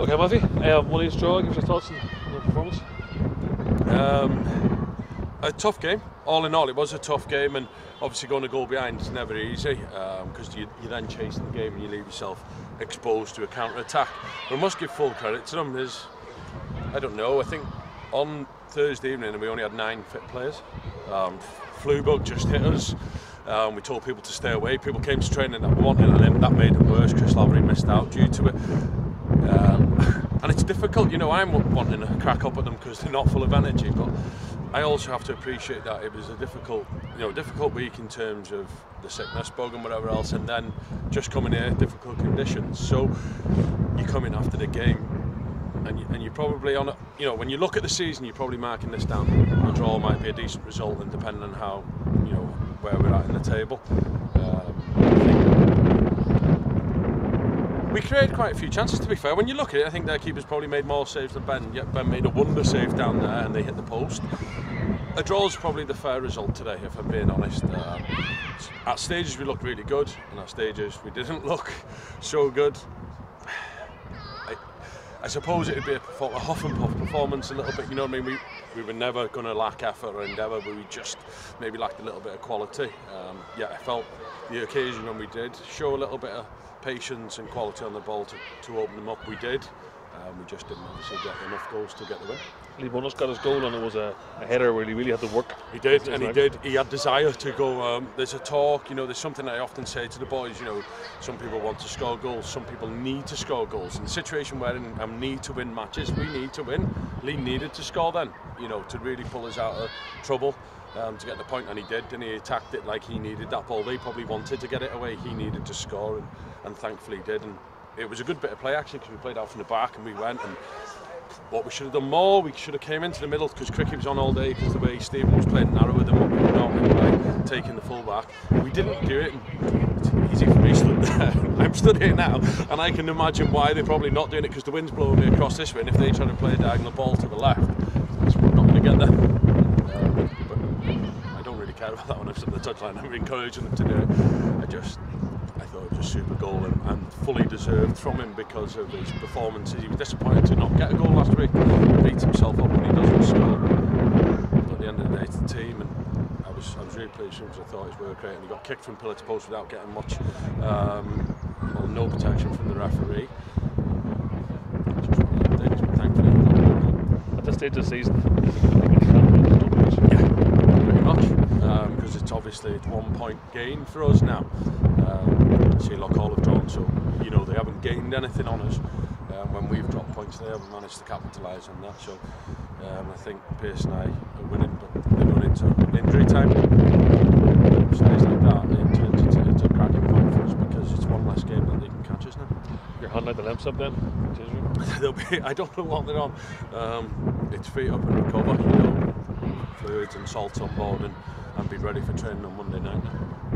Okay, Matthew, um, what is draw? Give us your thoughts on, the performance. Um, a tough game. All in all, it was a tough game, and obviously going to goal behind is never easy because um, you, you then chase the game and you leave yourself exposed to a counter attack. I must give full credit to them. There's, I don't know, I think on Thursday evening we only had nine fit players. Um, flu bug just hit us. Um, we told people to stay away. People came to training that wanted, and then that made it worse. Chris Lavery missed out due to it. Um, and it's difficult, you know. I'm wanting to crack up at them because they're not full of energy, but I also have to appreciate that it was a difficult, you know, difficult week in terms of the sickness bug and whatever else, and then just coming here, difficult conditions. So you come in after the game, and, you, and you're probably on, a, you know, when you look at the season, you're probably marking this down. A draw might be a decent result, and depending on how, you know, where we're at in the table. Um, we created quite a few chances to be fair. When you look at it, I think their keepers probably made more saves than Ben, yet Ben made a wonder save down there and they hit the post. A draw is probably the fair result today, if I'm being honest. Uh, at stages we looked really good, and at stages we didn't look so good. I, suppose it would be a, a huff and puff performance a little bit, you know what I mean? We, we were never going to lack effort or endeavour, but we just maybe lacked a little bit of quality. Um, yeah, I felt the occasion when we did show a little bit of patience and quality on the ball to, to open them up. We did. Um, we just didn't obviously get enough goals to get the win. Lee Bonis got his goal and it was a, a, header where he really had to work. He did, and he did. He had desire to go. Um, there's a talk, you know, there's something I often say to the boys, you know, some people want to score goals, some people need to score goals. In the situation where I um, need to win matches, we need to win. Lee needed to score then, you know, to really pull us out of trouble. Um, to get the point, and he did, and he attacked it like he needed that ball. They probably wanted to get it away. He needed to score, and, and thankfully did. And it was a good bit of play actually because we played out from the back and we went and what we should have done more, we should have came into the middle because Cricket was on all day because the way Stephen was playing narrower than what we normally play, taking the full back. We didn't do it. It's easy for me stood there. I'm stood here now and I can imagine why they're probably not doing it because the wind's blowing me across this way and if they try to play a diagonal ball to the left, it's not going to get there. Uh, but I don't really care about that stood at the touchline. I'm encouraging them to do it. I just I thought it was a super goal and, and, fully deserved from him because of his performances. He was disappointed to not get a goal last week. He beat himself up when he doesn't score. But at the end of the day, it's the team, and I was I was really pleased because I thought his work rate and he got kicked from pillar to post without getting much, um, well, no protection from the referee. Just one thankfully. At this stage of the season, yeah, pretty much, because um, it's obviously it's one point gain for us now. Um, Loughgall have drawn, so you know they haven't gained anything on us. Um, when we've dropped points, they haven't managed to capitalise on that. So um, I think Pearce and I are winning, but they're going into injury time. Stays like that, it turns into, a cracking point for us because it's one less game that they can catch us now. You're handing the lamps up then? They'll be. I don't know what they're on. Um, it's feet up and recover, you know, fluids and salts on board, and, and be ready for training on Monday night.